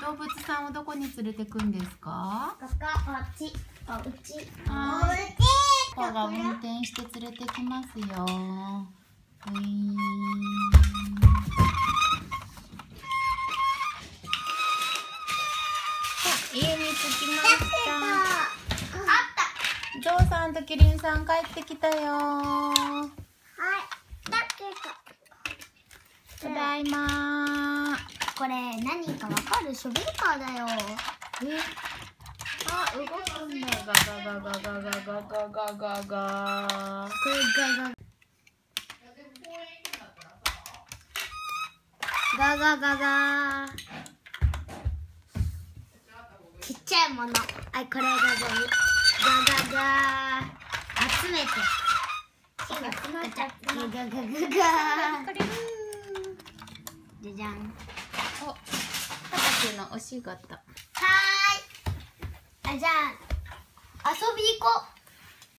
動物さんをどこに連れてくんですか？こここっち。おうち。はおうちパパが運転して連れてきますよ。うい。家に着きました。あったゾウさんとキリンさん帰ってきたよ。はい。ただいまこれ何かわかる？ショベルカーだよ。え？あ動くんだ。ガガガガガガガガガガ。これガガガガガガちっちゃいもの。はいこれがゴミガガガ。集めて。集まっちゃったガガガガガ。これ。じゃじゃんお畑のお仕事。はーい。あじゃあ遊び行こう。